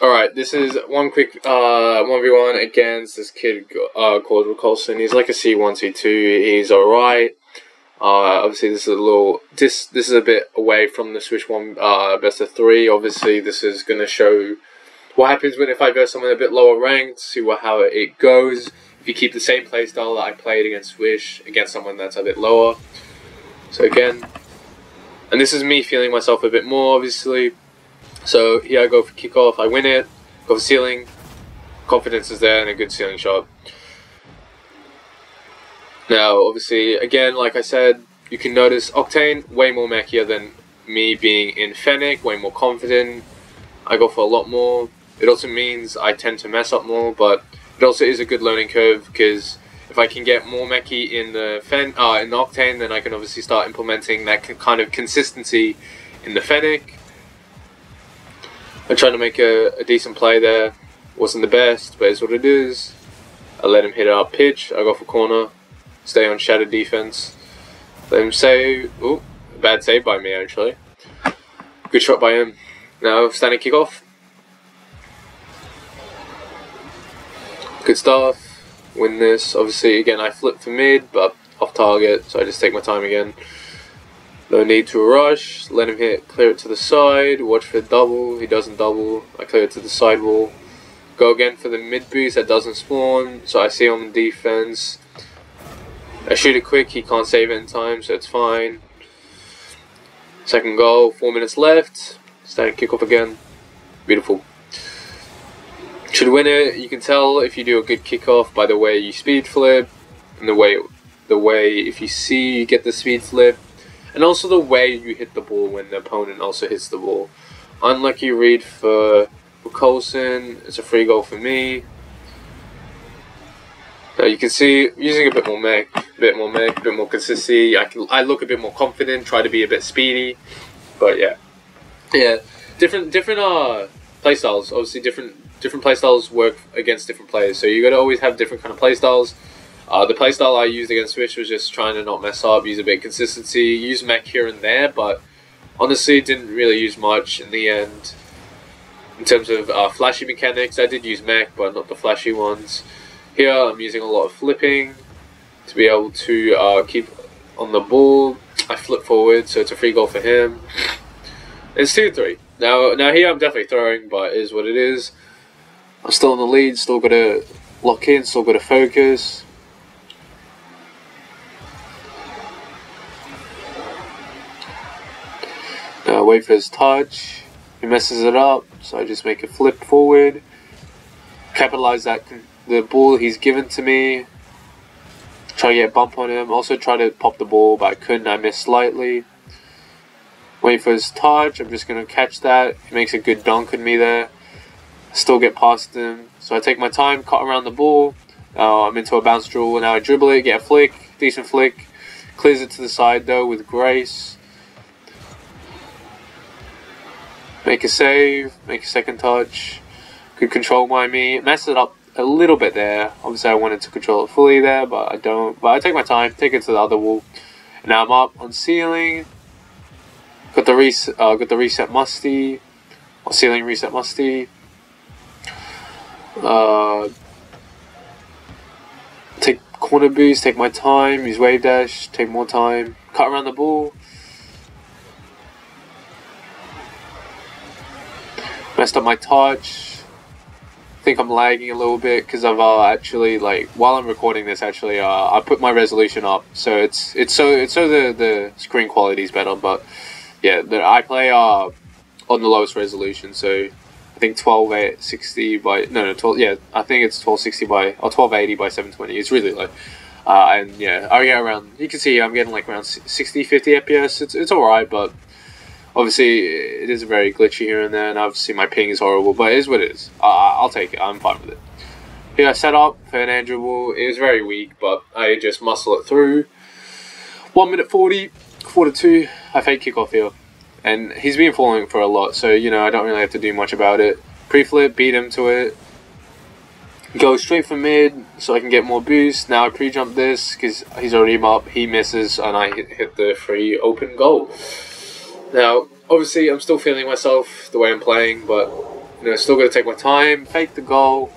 Alright, this is one quick uh, 1v1 against this kid uh, called Ricolson. He's like a C1, C2. He's alright. Uh, obviously, this is a little. This this is a bit away from the Switch One uh, best of three. Obviously, this is going to show what happens when if I verse someone a bit lower ranked. See what how it goes. If you keep the same playstyle that I played against Swish against someone that's a bit lower. So again, and this is me feeling myself a bit more, obviously. So here I go for kickoff. I win it. Go for ceiling. Confidence is there and a good ceiling shot. Now, obviously, again, like I said, you can notice Octane way more mechier than me being in Fennec, way more confident. I go for a lot more. It also means I tend to mess up more, but it also is a good learning curve because if I can get more mechy in the Fen uh, in the Octane, then I can obviously start implementing that kind of consistency in the Fennec. I tried to make a, a decent play there. Wasn't the best, but it's what it is. I let him hit it up pitch. I go for corner. Stay on shadow defense. Let him save. Oh, bad save by me actually. Good shot by him. Now standing kickoff. Good stuff. Win this. Obviously, again, I flip for mid, but off target, so I just take my time again. No need to rush. Let him hit. Clear it to the side. Watch for double. He doesn't double. I clear it to the side wall. Go again for the mid boost that doesn't spawn. So I see him on defense. I shoot it quick, he can't save it in time, so it's fine. Second goal, four minutes left. Standing kickoff again. Beautiful. Should win it. You can tell if you do a good kickoff by the way you speed flip, and the way, the way if you see you get the speed flip, and also the way you hit the ball when the opponent also hits the ball. Unlucky read for, Coulson. It's a free goal for me. Now you can see using a bit more mech, a bit more mech, a bit more consistency. I can I look a bit more confident, try to be a bit speedy, but yeah, yeah, different different uh playstyles. Obviously, different different playstyles work against different players. So you got to always have different kind of playstyles. Uh, the playstyle I used against Switch was just trying to not mess up, use a bit of consistency, use mech here and there, but honestly didn't really use much in the end. In terms of uh, flashy mechanics, I did use mech, but not the flashy ones. Here I'm using a lot of flipping to be able to uh, keep on the ball. I flip forward, so it's a free goal for him. It's 2-3. Now, now here I'm definitely throwing, but it is what it is. I'm still in the lead, still got to lock in, still got to focus. Now wait for his touch. He messes it up, so I just make a flip forward. Capitalize that the ball he's given to me. Try to get a bump on him. Also try to pop the ball, but I couldn't. I missed slightly. Wait for his touch. I'm just going to catch that. He makes a good dunk on me there. Still get past him. So I take my time, cut around the ball. Uh, I'm into a bounce draw. Now I dribble it, get a flick. Decent flick. Clears it to the side though with grace. Make a save. Make a second touch. Good control by me. Mess it up a little bit there. Obviously, I wanted to control it fully there, but I don't. But I take my time, take it to the other wall. Now I'm up on ceiling. Got the reset. Uh, got the reset musty. Or ceiling reset musty. Uh, take corner boost. Take my time. Use wave dash. Take more time. Cut around the ball. Messed up my touch. I think I'm lagging a little bit because I've uh, actually like while I'm recording this actually uh, I put my resolution up. So it's it's so it's so the the screen quality is better but yeah the, I play uh on the lowest resolution. So I think 1260 by no no 12 yeah I think it's 1260 by or 1280 by 720 it's really low. Uh, and yeah I get around you can see I'm getting like around 60 50 FPS it's, it's alright but obviously it is very glitchy here and there, and obviously my ping is horrible, but it is what it is. I'll take it. I'm fine with it. Here I set up for Fernand dribble. It was very weak, but I just muscle it through. One minute forty, quarter two. I fake kickoff here, and he's been falling for a lot, so you know I don't really have to do much about it. Pre-flip, beat him to it. Go straight for mid so I can get more boost. Now I pre-jump this because he's already up. He misses, and I hit, hit the free open goal. Now, obviously I'm still feeling myself the way I'm playing, but you know, still got to take my time, fake the goal.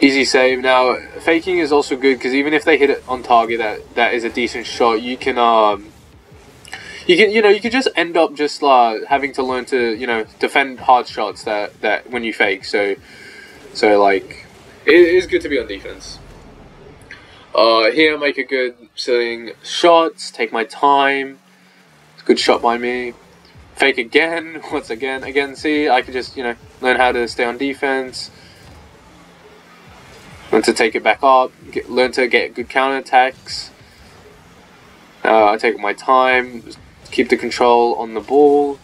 Easy save. Now, faking is also good because even if they hit it on target, that that is a decent shot. You can um, you can you know you can just end up just uh, having to learn to you know defend hard shots that that when you fake. So so like it is good to be on defense. Uh, here make a good sitting shots. Take my time. Good shot by me. Fake again. Once again. Again. See, I can just you know learn how to stay on defense Learn to take it back up. Get, learn to get good counter attacks. Uh, I take my time. Keep the control on the ball.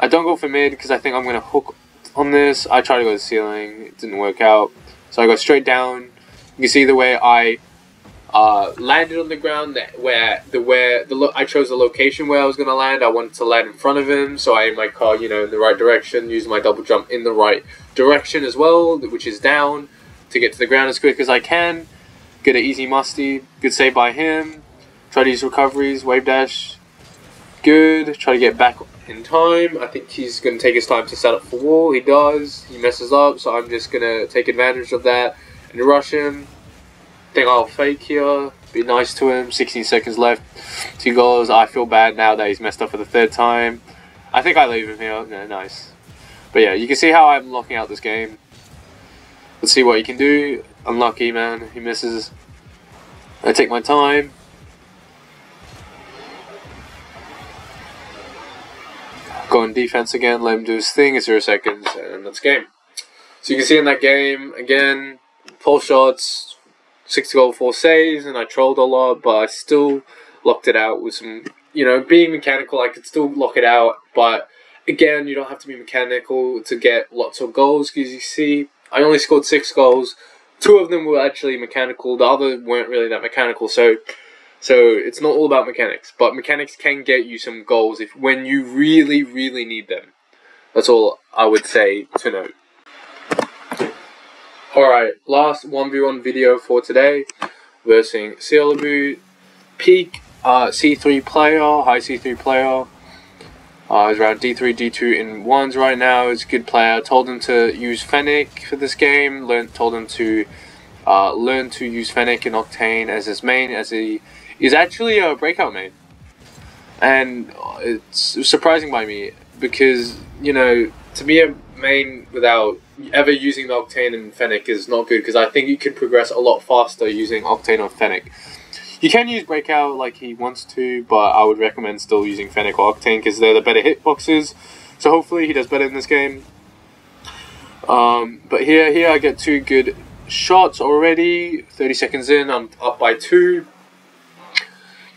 I don't go for mid because I think I'm going to hook on this. I try to go to the ceiling. It didn't work out. So I go straight down. You can see the way I uh, landed on the ground where the where the I chose the location where I was gonna land. I wanted to land in front of him, so I aimed my car, you know, in the right direction, using my double jump in the right direction as well, which is down to get to the ground as quick as I can. Get an easy musty. Good save by him. Try to use recoveries. Wave dash. Good. Try to get back in time. I think he's to take his time to set up for wall. He does. He messes up, so I'm just to take advantage of that and rush him. Think I'll fake here. Be nice to him. 16 seconds left. Two goals. I feel bad now that he's messed up for the third time. I think I leave him here. Yeah, nice. But yeah, you can see how I'm locking out this game. Let's see what he can do. Unlucky, man. He misses. I take my time. Go on defense again, let him do his thing. Zero seconds, and that's game. So you can see in that game, again, pull shots, 6 goal, 4 saves, and I trolled a lot, but I still locked it out with some, you know, being mechanical, I could still lock it out, but again, you don't have to be mechanical to get lots of goals, because you see, I only scored six goals. Two of them were actually mechanical. The other weren't really that mechanical. So, so it's not all about mechanics. But mechanics can get you some goals if when you really, really need them. That's all I would say to note. Alright, last 1v1 video for today. Versing Sealabu, peak uh, C3 player, high C3 player. Uh, he's around D3, D2 in ones right now. He's a good player. Told him to use Fennec for this game. Learned, told him to uh, learn to use Fennec and Octane as his main, as he is actually a breakout main. And it's surprising by me because, you know, to me, a main without ever using the Octane and Fennec is not good because I think you can progress a lot faster using Octane or Fennec. You can use Breakout like he wants to, but I would recommend still using Fennec or Octane because they're the better hitboxes. So hopefully he does better in this game. Um, but here, here I get two good shots already. 30 seconds in, I'm up by two.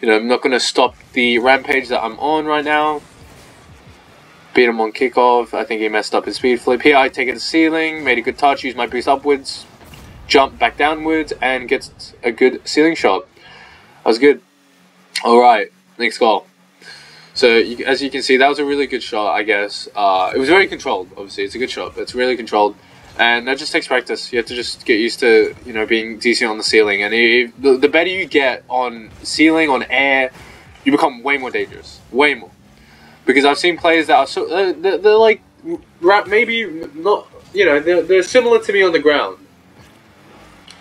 You know, I'm not going to stop the rampage that I'm on right now. Beat him on kickoff. I think he messed up his speed flip. Here I take it to ceiling, made a good touch, use my boost upwards, jump back downwards, and gets a good ceiling shot. That was good. All right, next goal. So you, as you can see, that was a really good shot. I guess uh, it was very controlled. Obviously, it's a good shot. It's really controlled, and that just takes practice. You have to just get used to you know being decent on the ceiling. And the, the better you get on ceiling, on air, you become way more dangerous. Way more. Because I've seen players that are so they're, they're like maybe not you know they're, they're similar to me on the ground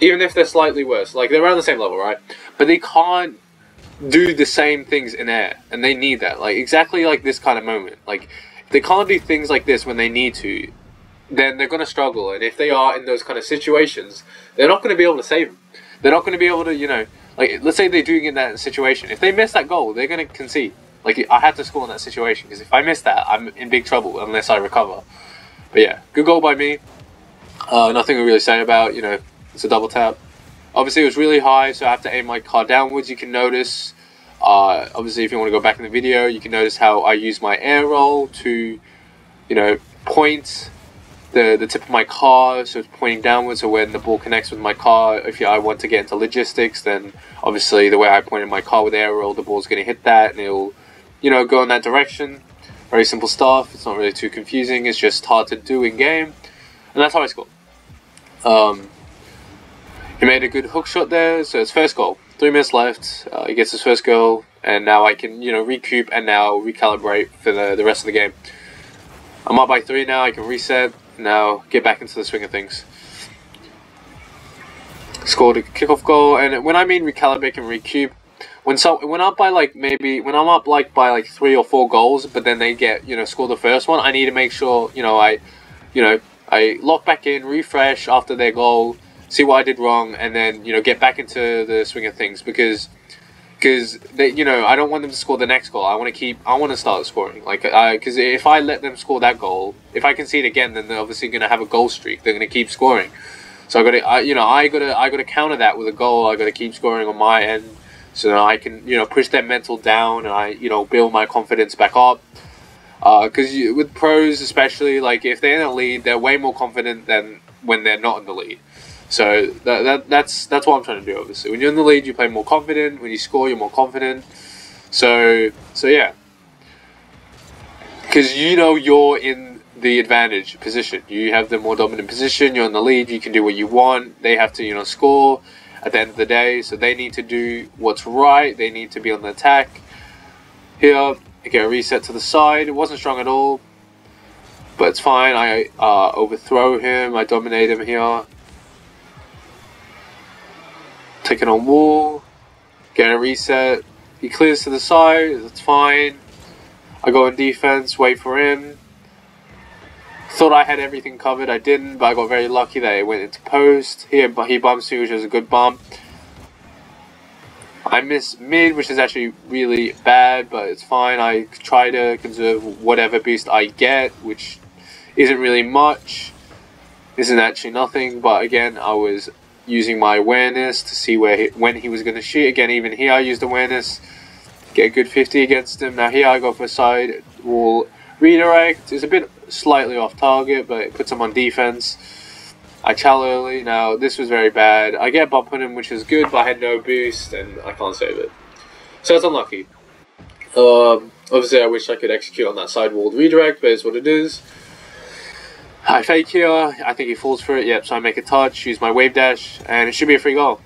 even if they're slightly worse. Like they're around the same level, right? But they can't do the same things in air, and they need that. Like exactly like this kind of moment. Like if they can't do things like this when they need to, then they're gonna struggle. And if they are in those kind of situations, they're not gonna be able to save them. They're not gonna be able to, you know, like let's say they're doing in that situation. If they miss that goal, they're gonna concede. Like I had to score in that situation because if I miss that, I'm in big trouble unless I recover. But yeah, good goal by me. Uh, nothing to really say about. You know, it's a double tap. Obviously, it was really high, so I have to aim my car downwards. You can notice, uh, obviously, if you want to go back in the video, you can notice how I use my air roll to, you know, point the, the tip of my car, so it's pointing downwards. So when the ball connects with my car, if I want to get into logistics, then obviously the way I pointed my car with air roll, the ball's going to hit that, and it'll, you know, go in that direction. Very simple stuff. It's not really too confusing. It's just hard to do in game, and that's how I score. Um, he made a good hook shot there, so it's first goal. Three minutes left. Uh, he gets his first goal. and now I can you know recoup and now recalibrate for the the rest of the game. I'm up by three now. I can reset now, get back into the swing of things. Scored a kickoff goal, and when I mean recalibrate and recoup, when so when I'm up by like maybe when I'm up like by like three or four goals, but then they get you know score the first one, I need to make sure you know I, you know I lock back in, refresh after their goal, see what I did wrong, and then you know get back into the swing of things because because they you know I don't want them to score the next goal. I want to keep I want to start scoring like I because if I let them score that goal, if I concede again, then they're obviously going to have a goal streak. They're going to keep scoring. So I got to you know I got to I got to counter that with a goal. I got to keep scoring on my end so I can you know push that mental down and I you know build my confidence back up. Because uh, with pros, especially like if they're in the lead, they're way more confident than when they're not in the lead. So that, that that's that's what I'm trying to do. Obviously, when you're in the lead, you play more confident. When you score, you're more confident. So so yeah, because you know you're in the advantage position. You have the more dominant position. You're in the lead. You can do what you want. They have to you know score at the end of the day. So they need to do what's right. They need to be on the attack. Here, get a reset to the side. It wasn't strong at all. But it's fine. I uh, overthrow him. I dominate him here. Taking on wall. Get a reset. He clears to the side. That's fine. I go in defense. Wait for him. Thought I had everything covered. I didn't, but I got very lucky that it went into post. Here, but he bumps me, which was a good bump. I miss mid, which is actually really bad, but it's fine. I try to conserve whatever boost I get, which isn't really much. Isn't actually nothing, but again, I was using my awareness to see where he, when he was going to shoot. Again, even here I used awareness, get a good 50 against him. Now here I go for side wall redirect. It's a bit slightly off target, but it puts him on defense. I chal early. Now, this was very bad. I get bump on him, which is good, but I had no boost, and I can't save it. So that's unlucky. Um, obviously, I wish I could execute on that sidewalled redirect, but it's what it is. I fake here. I think he falls for it. Yep, so I make a touch, use my wave dash, and it should be a free goal.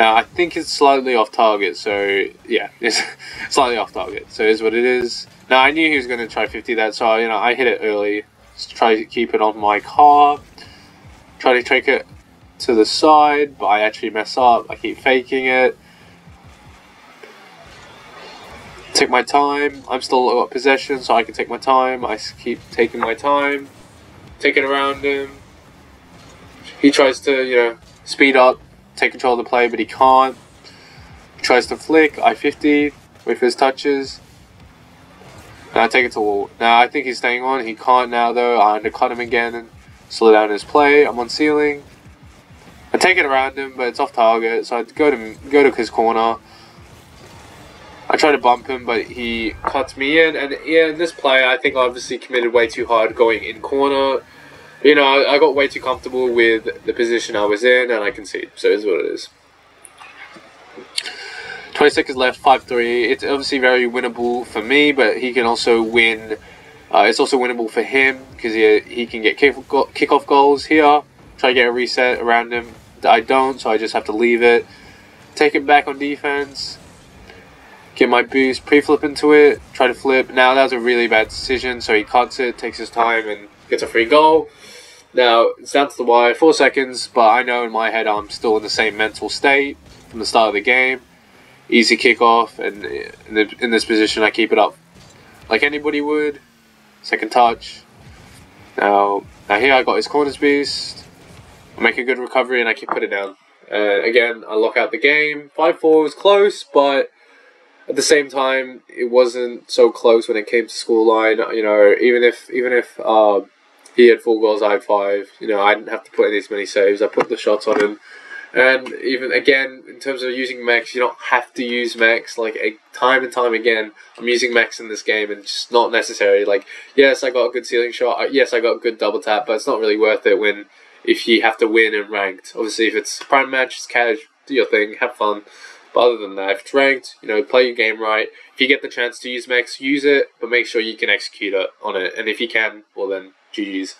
Now, I think it's slightly off target, so yeah, it's slightly off target. So is what it is. Now, I knew he was going to try 50 that, so, you know, I hit it early. Just try to keep it on my car. Try to take it to the side, but I actually mess up. I keep faking it. Take my time. I'm still got possession, so I can take my time. I keep taking my time. Taking around him. He tries to, you know, speed up, take control of the play, but he can't. He tries to flick, I-50 with his touches. And I take it to wall. Now I think he's staying on. He can't now though. I undercut him again and slow down his play. I'm on ceiling. I take it around him, but it's off target. So I go to go to his corner. I try to bump him, but he cuts me in. And yeah, in this play, I think I obviously committed way too hard going in corner. You know, I got way too comfortable with the position I was in, and I concede. So it's what it is. 20 seconds left, 5-3. It's obviously very winnable for me, but he can also win. Uh, it's also winnable for him because he, he can get kick, kickoff goals here. Try to get a reset around him. I don't, so I just have to leave it. Take it back on defense. Get my boost, pre-flip into it. Try to flip. Now that was a really bad decision, so he cuts it, takes his time, and gets a free goal. Now, it's down to the wire, four seconds, but I know in my head I'm still in the same mental state from the start of the game easy kickoff, and in, this position I keep it up like anybody would. Second touch. Now, now here I got his corners beast. I make a good recovery and I can put it down. Uh, again, I lock out the game. 5-4 was close, but at the same time, it wasn't so close when it came to school line. You know, even if even if uh, he had four goals, I had five. You know, I didn't have to put in as many saves. I put the shots on him. And even again, in terms of using mechs, you don't have to use mechs. Like time and time again, I'm using mechs in this game, and just not necessary. Like, yes, I got a good ceiling shot. Uh, yes, I got a good double tap, but it's not really worth it when if you have to win in ranked. Obviously, if it's prime match, it's cash, do your thing, have fun. But other than that, if it's ranked, you know, play your game right. If you get the chance to use mechs, use it, but make sure you can execute it on it. And if you can, well then, GG's.